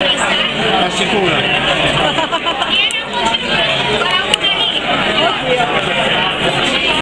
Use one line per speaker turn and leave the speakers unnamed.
Casi pura.